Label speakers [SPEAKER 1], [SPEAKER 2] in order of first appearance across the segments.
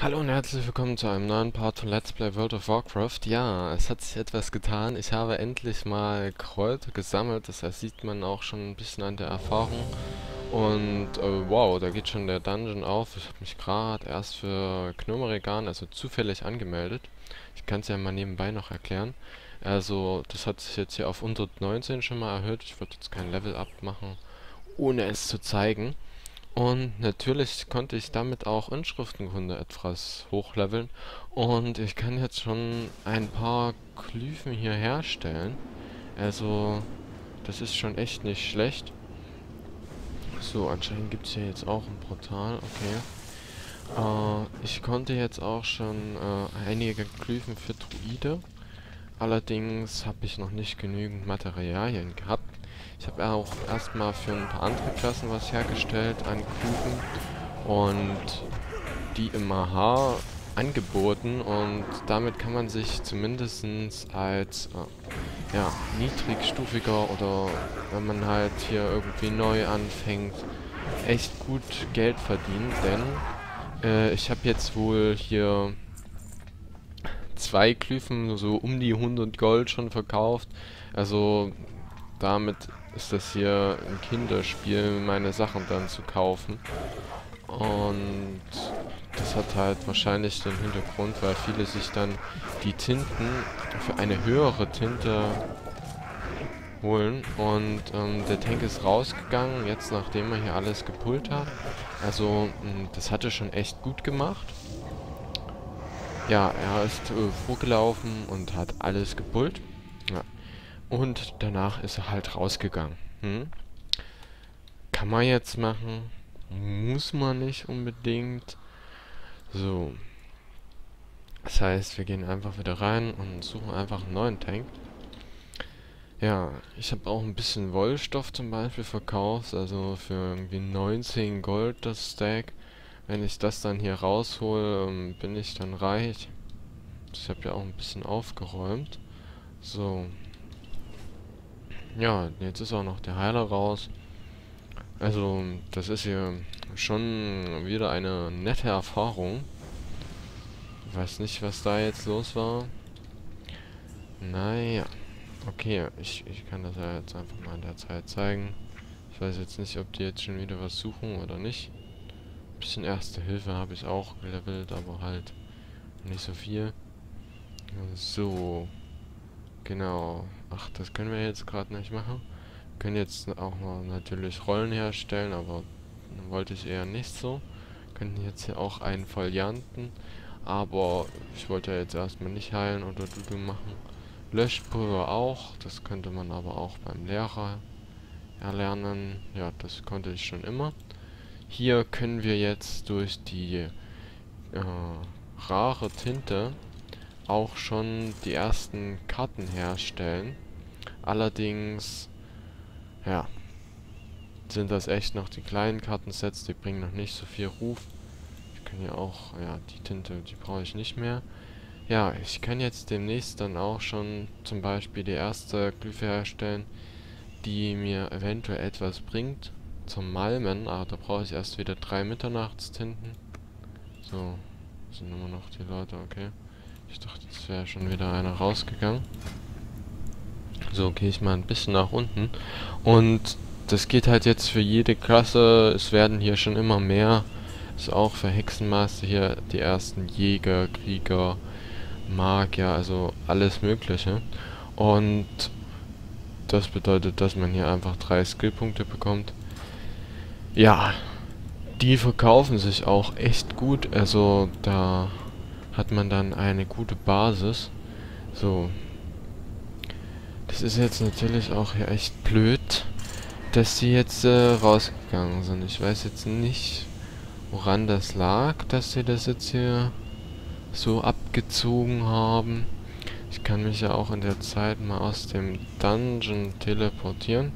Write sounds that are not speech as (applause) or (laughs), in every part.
[SPEAKER 1] Hallo und herzlich willkommen zu einem neuen Part von Let's Play World of Warcraft. Ja, es hat sich etwas getan. Ich habe endlich mal Kräuter gesammelt. Das sieht man auch schon ein bisschen an der Erfahrung. Und äh, wow, da geht schon der Dungeon auf. Ich habe mich gerade erst für Gnomeregan, also zufällig angemeldet. Ich kann es ja mal nebenbei noch erklären. Also, das hat sich jetzt hier auf unter 19 schon mal erhöht. Ich würde jetzt kein Level-Up machen, ohne es zu zeigen. Und natürlich konnte ich damit auch Inschriftenkunde etwas hochleveln. Und ich kann jetzt schon ein paar Glyphen hier herstellen. Also, das ist schon echt nicht schlecht. So, anscheinend gibt es hier jetzt auch ein Portal. Okay. Äh, ich konnte jetzt auch schon äh, einige Glyphen für Druide. Allerdings habe ich noch nicht genügend Materialien gehabt. Ich habe auch erstmal für ein paar andere Klassen was hergestellt an Kuchen und die im AHA angeboten und damit kann man sich zumindest als äh, ja, niedrigstufiger oder wenn man halt hier irgendwie neu anfängt, echt gut Geld verdienen, denn äh, ich habe jetzt wohl hier zwei Glyphen so um die 100 Gold schon verkauft, also damit ist das hier ein Kinderspiel, meine Sachen dann zu kaufen. Und das hat halt wahrscheinlich den Hintergrund, weil viele sich dann die Tinten für eine höhere Tinte holen. Und ähm, der Tank ist rausgegangen, jetzt nachdem er hier alles gepult hat. Also, hm, das hatte schon echt gut gemacht. Ja, er ist äh, vorgelaufen und hat alles gepult. Und danach ist er halt rausgegangen. Hm? Kann man jetzt machen. Muss man nicht unbedingt. So. Das heißt, wir gehen einfach wieder rein und suchen einfach einen neuen Tank. Ja, ich habe auch ein bisschen Wollstoff zum Beispiel verkauft, also für irgendwie 19 Gold das Stack. Wenn ich das dann hier raushole, ähm, bin ich dann reich. Ich habe ja auch ein bisschen aufgeräumt. So, ja, jetzt ist auch noch der Heiler raus. Also, das ist hier schon wieder eine nette Erfahrung. Ich weiß nicht, was da jetzt los war. Naja. Okay, ich, ich kann das ja jetzt einfach mal in der Zeit zeigen. Ich weiß jetzt nicht, ob die jetzt schon wieder was suchen oder nicht. Ein bisschen Erste Hilfe habe ich auch gelevelt, aber halt nicht so viel. So. Genau. Ach, das können wir jetzt gerade nicht machen. Wir können jetzt auch mal natürlich Rollen herstellen, aber wollte ich eher nicht so. Wir könnten jetzt hier auch einen Folianten, aber ich wollte ja jetzt erstmal nicht heilen oder Dudu machen. Löschpulver auch, das könnte man aber auch beim Lehrer erlernen. Ja, das konnte ich schon immer. Hier können wir jetzt durch die äh, rare Tinte auch schon die ersten Karten herstellen. Allerdings, ja, sind das echt noch die kleinen Kartensets, die bringen noch nicht so viel Ruf. Ich kann ja auch, ja, die Tinte, die brauche ich nicht mehr. Ja, ich kann jetzt demnächst dann auch schon zum Beispiel die erste Glyphe herstellen, die mir eventuell etwas bringt zum Malmen, aber da brauche ich erst wieder drei Mitternachtstinten. So, sind immer noch die Leute, okay. Ich dachte, es wäre schon wieder einer rausgegangen. So, gehe ich mal ein bisschen nach unten. Und das geht halt jetzt für jede Klasse. Es werden hier schon immer mehr. Ist auch für Hexenmaster hier die ersten Jäger, Krieger, Magier, also alles mögliche. Und das bedeutet, dass man hier einfach drei Skillpunkte bekommt. Ja, die verkaufen sich auch echt gut. Also da hat man dann eine gute Basis. So. Das ist jetzt natürlich auch hier echt blöd, dass sie jetzt äh, rausgegangen sind. Ich weiß jetzt nicht, woran das lag, dass sie das jetzt hier so abgezogen haben. Ich kann mich ja auch in der Zeit mal aus dem Dungeon teleportieren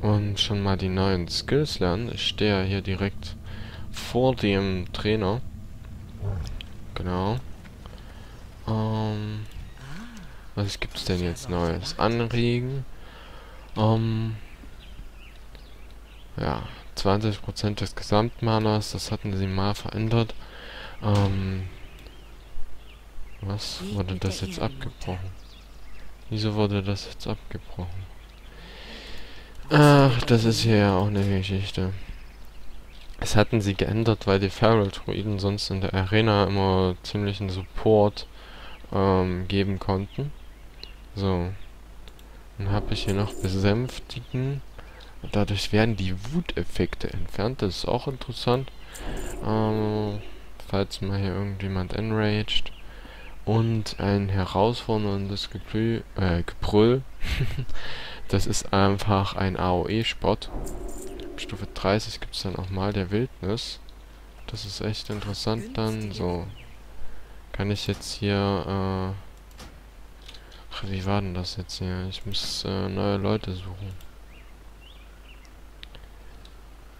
[SPEAKER 1] und schon mal die neuen Skills lernen. Ich stehe ja hier direkt vor dem Trainer. Genau. Ähm, was gibt's denn jetzt Neues? Anregen. Ähm, ja, 20% des Gesamtmanas, das hatten sie mal verändert. Ähm, was wurde das jetzt abgebrochen? Wieso wurde das jetzt abgebrochen? Ach, das ist hier ja auch eine Geschichte. Es hatten sie geändert, weil die Feral-Druiden sonst in der Arena immer ziemlichen Support ähm, geben konnten. So. Dann habe ich hier noch Besänftigen. Dadurch werden die Wuteffekte entfernt. Das ist auch interessant. Ähm, falls mal hier irgendjemand enraged. Und ein herausforderndes Gebrüll, äh, Gebrüll. (laughs) das ist einfach ein AOE-Spot. Stufe 30 gibt es dann auch mal der Wildnis. Das ist echt interessant dann. So. Kann ich jetzt hier, äh... Ach, wie war denn das jetzt hier? Ich muss äh, neue Leute suchen.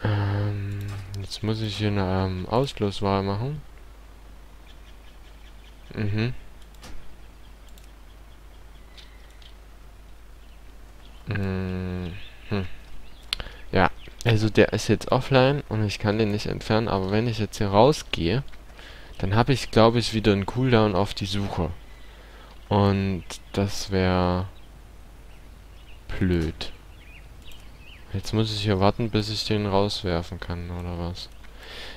[SPEAKER 1] Ähm, jetzt muss ich hier eine ähm, Ausschlusswahl machen. Mhm. Mhm. Also der ist jetzt offline und ich kann den nicht entfernen, aber wenn ich jetzt hier rausgehe, dann habe ich, glaube ich, wieder einen Cooldown auf die Suche. Und das wäre blöd. Jetzt muss ich hier warten, bis ich den rauswerfen kann, oder was?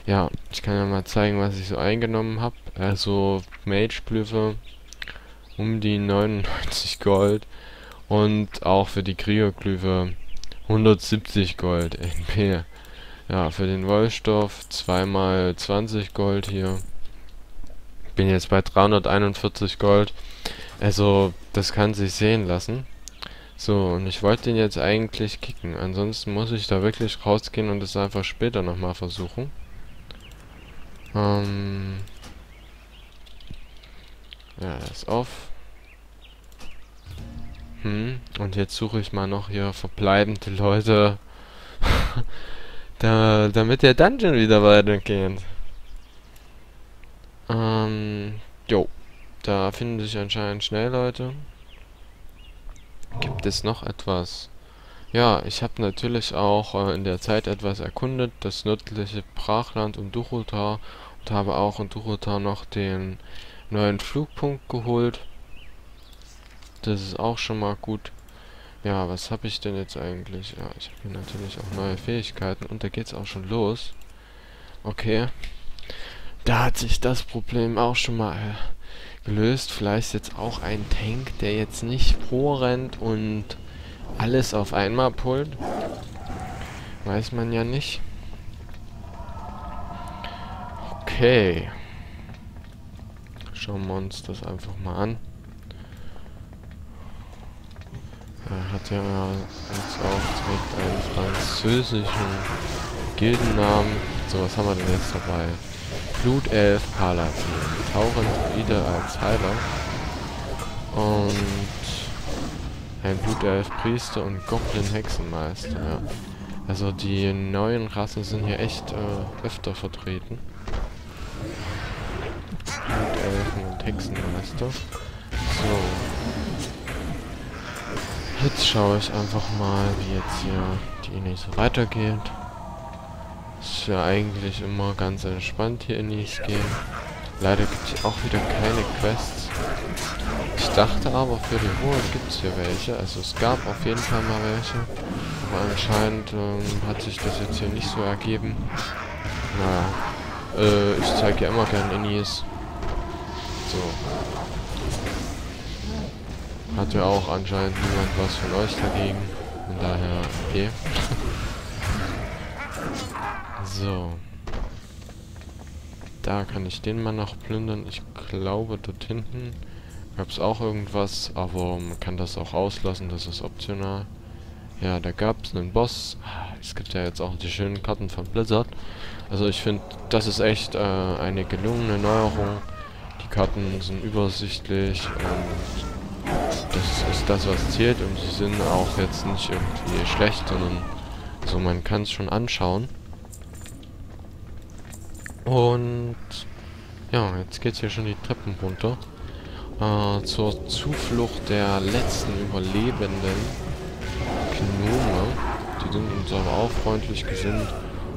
[SPEAKER 1] Ja, ich kann ja mal zeigen, was ich so eingenommen habe. Also Mage-Glyphe um die 99 Gold und auch für die Kriegerglyphe 170 Gold NP. Ja, für den Wollstoff zweimal 20 Gold hier. Bin jetzt bei 341 Gold. Also, das kann sich sehen lassen. So, und ich wollte den jetzt eigentlich kicken. Ansonsten muss ich da wirklich rausgehen und es einfach später nochmal versuchen. Ähm. Ja, er ist off. Hm, und jetzt suche ich mal noch hier verbleibende Leute. (laughs) da, damit der Dungeon wieder weitergeht. Ähm, jo. Da finden sich anscheinend schnell Leute. Gibt es noch etwas? Ja, ich habe natürlich auch äh, in der Zeit etwas erkundet, das nördliche Brachland und Durotar und habe auch in Durotar noch den neuen Flugpunkt geholt. Das ist auch schon mal gut. Ja, was habe ich denn jetzt eigentlich? Ja, ich habe hier natürlich auch neue Fähigkeiten und da geht's auch schon los. Okay. Da hat sich das Problem auch schon mal äh, gelöst. Vielleicht jetzt auch ein Tank, der jetzt nicht vorrennt und alles auf einmal pullt. Weiß man ja nicht. Okay. Schauen wir uns das einfach mal an. Hat ja jetzt auch direkt einen französischen Gildennamen. So, was haben wir denn jetzt dabei? Blutelf Palatin. Tauren Druide als Heiler. Und ein Blutelf Priester und Goblin Hexenmeister, ja. Also die neuen Rassen sind hier echt äh, öfter vertreten. Blutelfen und Hexenmeister. So. Jetzt schaue ich einfach mal, wie jetzt hier die Inis weitergeht. Ist ja eigentlich immer ganz entspannt hier in Inis gehen. Leider gibt es auch wieder keine Quests. Ich dachte aber, für die Ruhe gibt es hier welche. Also es gab auf jeden Fall mal welche. Aber anscheinend ähm, hat sich das jetzt hier nicht so ergeben. Naja. Äh, ich zeige ja immer gern Inis. So. Hat ja auch anscheinend niemand was von euch dagegen. Von daher, okay. (laughs) so. Da kann ich den mal noch plündern. Ich glaube, dort hinten gab es auch irgendwas, aber man kann das auch auslassen, das ist optional. Ja, da gab es einen Boss. Es gibt ja jetzt auch die schönen Karten von Blizzard. Also ich finde, das ist echt äh, eine gelungene Neuerung. Die Karten sind übersichtlich und das ist das, was zählt und sie sind auch jetzt nicht irgendwie schlecht, sondern so, man kann es schon anschauen. Und ja, jetzt geht's hier schon die Treppen runter. Äh, zur Zuflucht der letzten Überlebenden Gnome. Die sind uns aber auch freundlich gesinnt.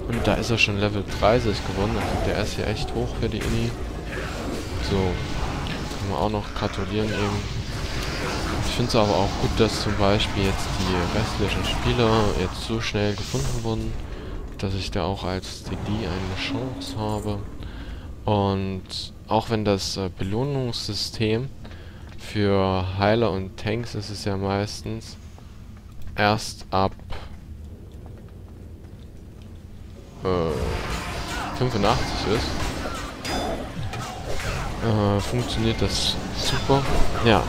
[SPEAKER 1] Und da ist er schon Level 30 geworden. Also der ist hier echt hoch für die Inni. So. Kann man auch noch gratulieren eben. Ich finde es aber auch gut, dass zum Beispiel jetzt die restlichen Spieler jetzt so schnell gefunden wurden, dass ich da auch als DD eine Chance habe. Und auch wenn das äh, Belohnungssystem für Heiler und Tanks ist es ja meistens erst ab äh, 85 ist, äh, funktioniert das super. Ja,